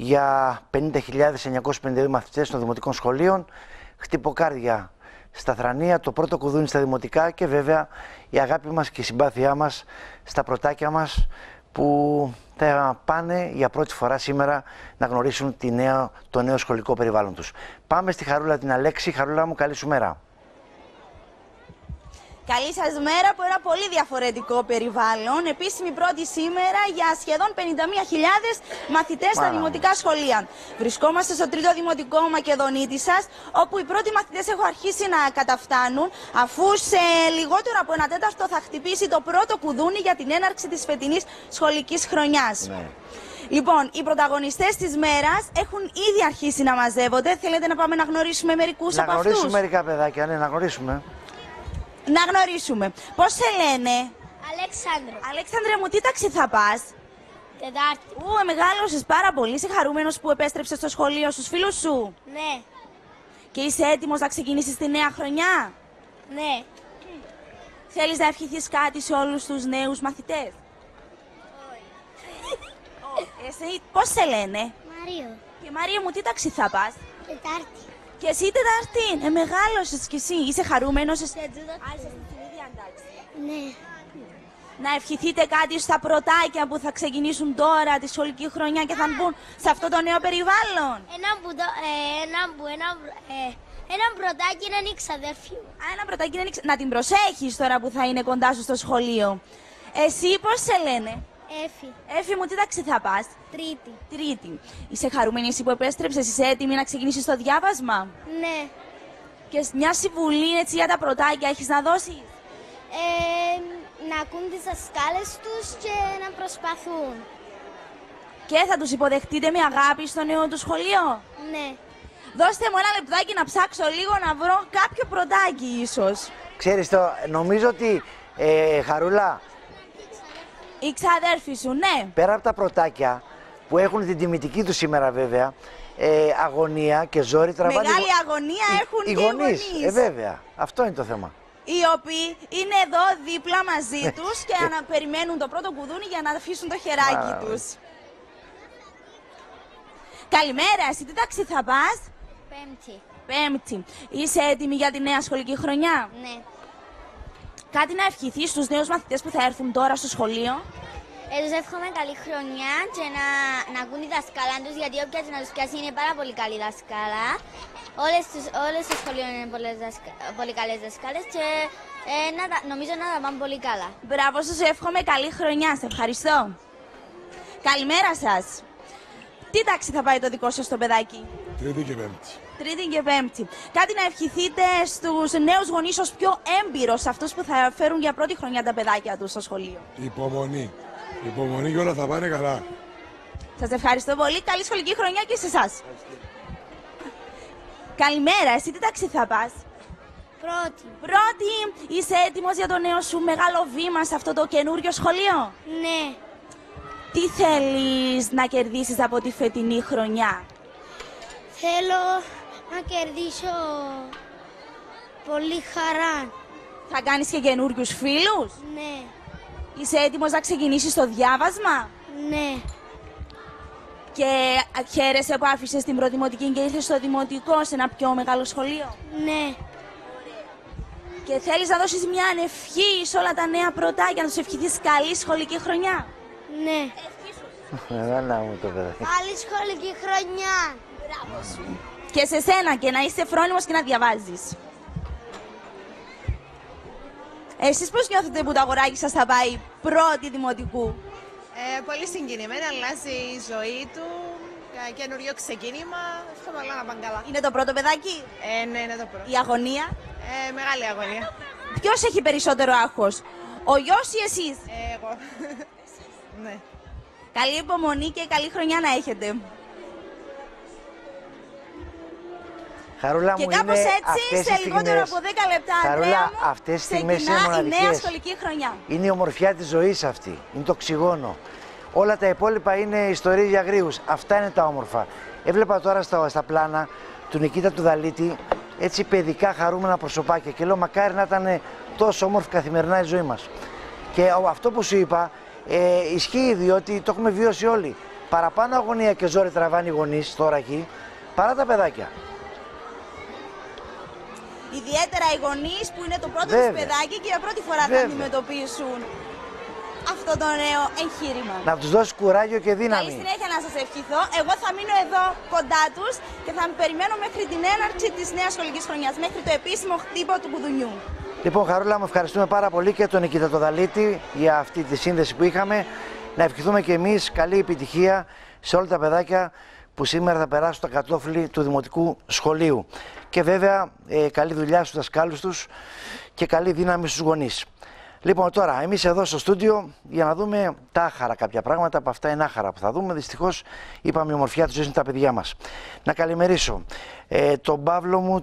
για 50.952 μαθητές των δημοτικών σχολείων, χτυποκάρδια στα θρανία, το πρώτο κουδούνι στα δημοτικά και βέβαια η αγάπη μας και η συμπάθειά μας στα πρωτάκια μας που θα πάνε για πρώτη φορά σήμερα να γνωρίσουν τη νέα, το νέο σχολικό περιβάλλον τους. Πάμε στη Χαρούλα την Αλέξη. Χαρούλα μου, καλή σου μέρα. Καλή σας μέρα από ένα πολύ διαφορετικό περιβάλλον. Επίσημη πρώτη σήμερα για σχεδόν 51.000 μαθητές στα δημοτικά σχολεία. Βρισκόμαστε στο τρίτο δημοτικό Μακεδονίτης σας, όπου οι πρώτοι μαθητές έχουν αρχίσει να καταφτάνουν, αφού σε λιγότερο από ένα τέταρτο θα χτυπήσει το πρώτο κουδούνι για την έναρξη της φετινής σχολικής χρονιάς. Ναι. Λοιπόν, οι πρωταγωνιστές της μέρας έχουν ήδη αρχίσει να μαζεύονται. Θέλετε να πάμε να γνωρίσουμε μερικούς Να από αυτούς; γνωρίσουμε μερικά παιδάκια, ναι, να γνωρίσουμε. Να γνωρίσουμε. Πώς σε λένε, Αλέξανδρο. Αλέξανδρε μου, τι ταξί θα πας; Τετάρτη. Ού, μεγάλωσες πάρα πολύ. Είσαι χαρούμενος που επέστρεψες στο σχολείο στους φίλους σου; Ναι. Και είσαι έτοιμος να ξεκινήσεις τη νέα χρονιά; Ναι. Θέλεις να ευχηθείς κάτι σε όλους τους νέους μαθητές; Εσύ πώς σε λένε; Μαρίο. Και Μαρία μου, τι ταξί θα πας; Τετάρτη. Και εσύ Τετάρτη. Ε, μεγάλωσες κι εσύ. Είσαι χαρούμενος. Εσύ... Α, είσαι στην ίδια τάξη. Ναι. Να ευχηθείτε κάτι στα πρωτάκια που θα ξεκινήσουν τώρα τη σχολική χρονιά και θα μπουν σε αυτό το νέο περιβάλλον. Ένα που, το, ε, ένα που, ένα, ε, ένα πρωτάκι είναι η ξαδέρφη μου. Α, ένα πρωτάκι να, ανοίξει- να την προσέχεις τώρα που θα είναι κοντά σου στο σχολείο. Εσύ πώς σε λένε; Έφη. Έφη μου, τι ταξί θα πας; Τρίτη. Τρίτη. Είσαι χαρούμενη εσύ που επέστρεψες, είσαι έτοιμη να ξεκινήσεις το διάβασμα; Ναι. Και μια συμβουλή έτσι για τα πρωτάκια έχεις να δώσεις; Ε, να ακούν τις δασκάλες τους και να προσπαθούν. Και θα τους υποδεχτείτε με αγάπη στο νέο του σχολείο; Ναι. Δώστε μου ένα λεπτάκι να ψάξω λίγο να βρω κάποιο πρωτάκι ίσως. Ξέρεις το, νομίζω ότι, ε, Χαρούλα, Η ξαδέρφη σου, ναι. πέρα από τα πρωτάκια που έχουν την τιμητική τους σήμερα βέβαια, ε, αγωνία και ζόρι τραβάνε... Μεγάλη αγωνία έχουν οι και οι γονείς. γονείς. Ε, βέβαια. Αυτό είναι το θέμα. οι οποίοι είναι εδώ δίπλα μαζί Ναι. τους και να περιμένουν το πρώτο κουδούνι για να αφήσουν το χεράκι Μπράβο. τους. Καλημέρα, εσύ τι ταξί θα πας; Πέμπτη. Πέμπτη. Είσαι έτοιμη για τη νέα σχολική χρονιά; Ναι. Κάτι να ευχηθείς στους νέους μαθητές που θα έρθουν τώρα στο σχολείο; Ε, τους εύχομαι καλή χρονιά και να, να ακούν τη δασκάλα τους, γιατί όποια και να τους πιάσει είναι πάρα πολύ καλή δασκάλα. Όλες, τους, όλες στο σχολείο είναι πολλές δασκα, πολύ καλές δασκάλες και ε, να, τα- νομίζω να τα πάνε πολύ καλά. Μπράβο σας, σου εύχομαι καλή χρονιά. Σε ευχαριστώ. Καλημέρα σας. Τι τάξη θα πάει το δικό σας το παιδάκι; Τρίτη και Πέμπτη. Τρίτη και Πέμπτη. Κάτι να ευχηθείτε στους νέους γονείς ως πιο έμπειρος, αυτούς που θα φέρουν για πρώτη χρονιά τα παιδάκια τους στο σχολείο. Υπομονή. Υπομονή και όλα θα πάνε καλά. Σας ευχαριστώ πολύ. Καλή σχολική χρονιά και σε εσάς. Καλημέρα. Εσύ τι τάξη θα πας; Πρώτη. Πρώτη, είσαι έτοιμος για το νέο σου μεγάλο βήμα σε αυτό το καινούριο σχολείο; Ναι. Τι θέλεις να κερδίσεις από τη φετινή χρονιά; Θέλω να κερδίσω πολύ χαρά. Θα κάνεις και καινούριους φίλους; Ναι. Είσαι έτοιμος να ξεκινήσεις το διάβασμα; Ναι. Και χαίρεσαι που άφησες την προδημοτική και ήρθες στο δημοτικό σε ένα πιο μεγάλο σχολείο; Ναι. Και θέλεις να δώσεις μια ανευχή σε όλα τα νέα πρωτάκια, να τους ευχηθείς καλή σχολική χρονιά; Ναι. Μεγάλα μου το παιδάκι. Καλή σχολική χρονιά. Και σε σένα και να είσαι φρόνιμος και να διαβάζεις. Εσείς πώς νιώθετε που το αγοράκι σας θα πάει πρώτη δημοτικού; Ε, πολύ συγκινημένη, αλλάζει η ζωή του, ε, καινούριο ξεκίνημα, εύχομαι όλα να πάνε καλά. Είναι το πρώτο παιδάκι, Ε, ναι, είναι το πρώτο. η αγωνία; Ε, μεγάλη αγωνία. Ποιος έχει περισσότερο άγχος, ο γιος ή εσείς; Ε, εγώ. ναι. Καλή υπομονή και καλή χρονιά να έχετε. Χαρούλα Και μου κάπως είναι έτσι, αυτές σε οι λιγότερο στιγμές. από 10 λεπτά, Χαρούλα, Ανδρέα μου, αυτές τις στιγμές είναι ξεκινά η νέα μοναδικές. σχολική χρονιά. Είναι η ομορφιά της ζωής αυτή. Είναι το οξυγόνο. Όλα τα υπόλοιπα είναι ιστορίες για γρίους. Αυτά είναι τα όμορφα. Έβλεπα τώρα στα, στα πλάνα του Νικήτα του Δαλίτη έτσι παιδικά χαρούμενα προσωπάκια και λέω μακάρι να ήταν τόσο όμορφη καθημερινά η ζωή μας. Και ο- αυτό που σου είπα ε, ισχύει διότι το έχουμε βιώσει όλοι. παραπάνω αγωνία και ζόρι τραβάνε οι γονείς τώρα εκεί παρά τα παιδάκια. Ιδιαίτερα οι γονείς που είναι το πρώτο Βέβαια. του παιδάκι και για πρώτη φορά θα Βέβαια. αντιμετωπίσουν αυτό το νέο εγχείρημα. Να τους δώσεις κουράγιο και Καλή δύναμη. συνέχεια να σας ευχηθώ. Εγώ θα μείνω εδώ κοντά τους και θα περιμένω μέχρι την έναρξη της νέας σχολικής χρονιάς, μέχρι το επίσημο χτύπο του κουδουνιού. Λοιπόν, Χαρούλα, μου ευχαριστούμε πάρα πολύ και τον Νικήτα τον Δαλίτη για αυτή τη σύνδεση που είχαμε. Να ευχηθούμε και εμείς καλή επιτυχία σε όλα τα παιδάκια που σήμερα θα περάσουν τα κατόφλι του Δημοτικού Σχολείου. Και βέβαια, ε, καλή δουλειά στους δασκάλους τους και καλή δύναμη στους γονείς. Λοιπόν, τώρα, εμείς εδώ στο στούντιο για να δούμε τα άχαρα κάποια πράγματα. Από αυτά είναι άχαρα που θα δούμε. Δυστυχώς, είπαμε η ομορφιά τους είναι τα παιδιά μας. Να καλημερίσω ε, τον Παύλο μου,